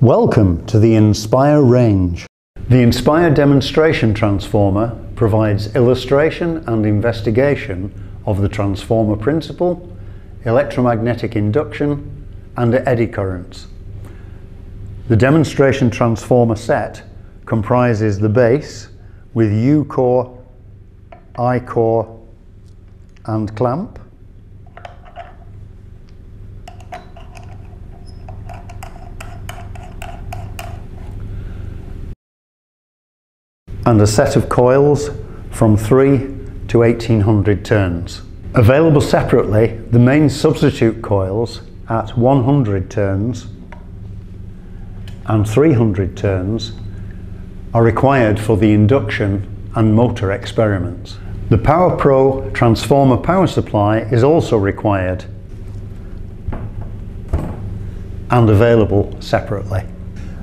Welcome to the Inspire range. The Inspire demonstration transformer provides illustration and investigation of the transformer principle, electromagnetic induction and eddy currents. The demonstration transformer set comprises the base with U-core, I-core and clamp, and a set of coils from 3 to 1800 turns. Available separately, the main substitute coils at 100 turns and 300 turns are required for the induction and motor experiments. The Power Pro transformer power supply is also required and available separately.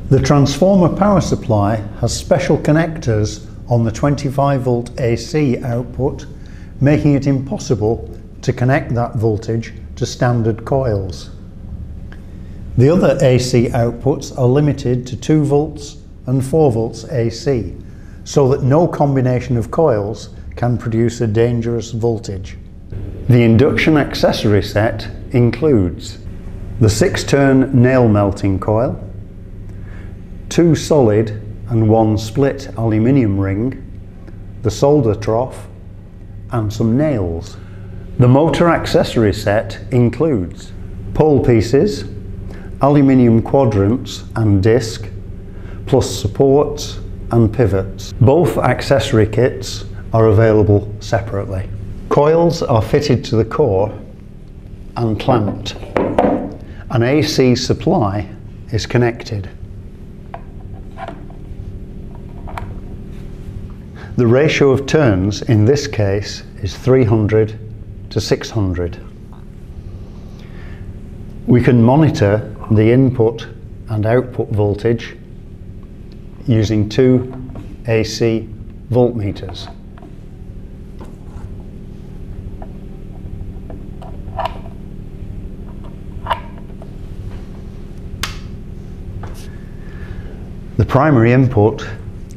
The transformer power supply has special connectors on the 25 volt AC output, making it impossible to connect that voltage to standard coils. The other AC outputs are limited to 2 volts and 4 volts AC, so that no combination of coils can produce a dangerous voltage. The induction accessory set includes the 6-turn nail melting coil, two solid and one split aluminium ring, the solder trough and some nails. The motor accessory set includes pole pieces, aluminium quadrants and disc, plus supports and pivots. Both accessory kits are available separately. Coils are fitted to the core and clamped. An AC supply is connected. The ratio of turns in this case is 300 to 600. We can monitor the input and output voltage using two AC voltmeters. The primary input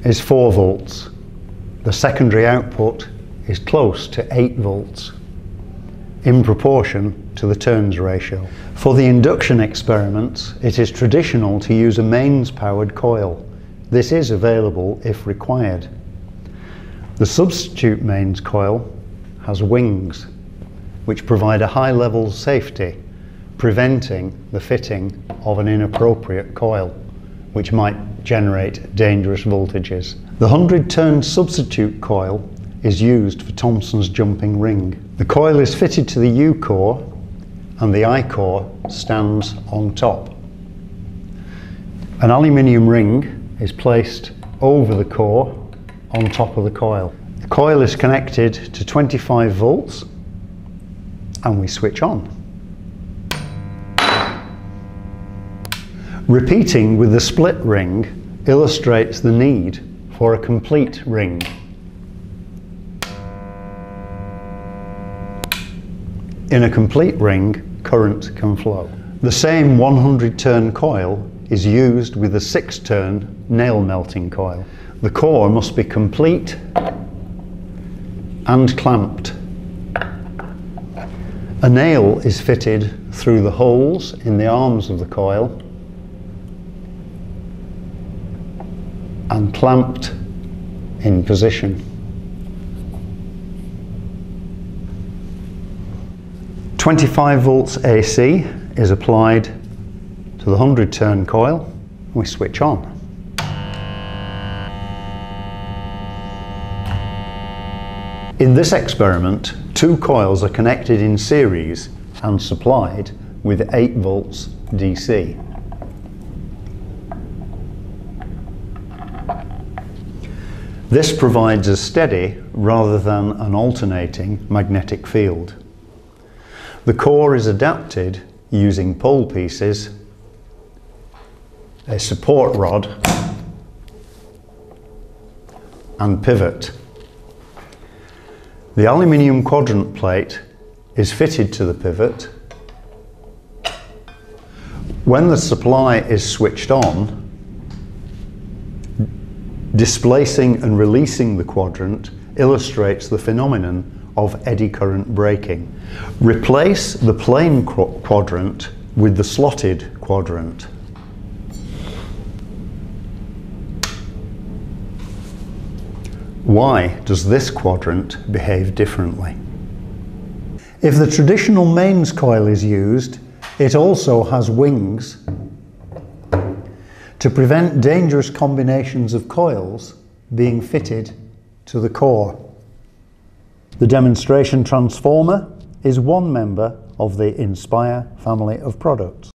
is 4 volts the secondary output is close to 8 volts in proportion to the turns ratio. For the induction experiments, it is traditional to use a mains powered coil. This is available if required. The substitute mains coil has wings which provide a high level safety, preventing the fitting of an inappropriate coil which might generate dangerous voltages. The 100 turn substitute coil is used for Thomson's jumping ring. The coil is fitted to the U core and the I core stands on top. An aluminium ring is placed over the core on top of the coil. The coil is connected to 25 volts and we switch on. Repeating with the split ring illustrates the need for a complete ring. In a complete ring, current can flow. The same 100 turn coil is used with a 6 turn nail melting coil. The core must be complete and clamped. A nail is fitted through the holes in the arms of the coil and clamped in position. Twenty-five volts AC is applied to the 100 turn coil. and We switch on. In this experiment, two coils are connected in series and supplied with 8 volts DC. This provides a steady rather than an alternating magnetic field. The core is adapted using pole pieces, a support rod and pivot. The aluminium quadrant plate is fitted to the pivot When the supply is switched on, displacing and releasing the quadrant illustrates the phenomenon of eddy current braking. Replace the plain qu quadrant with the slotted quadrant. Why does this quadrant behave differently? If the traditional mains coil is used, it also has wings to prevent dangerous combinations of coils being fitted to the core. The demonstration transformer is one member of the Inspire family of products.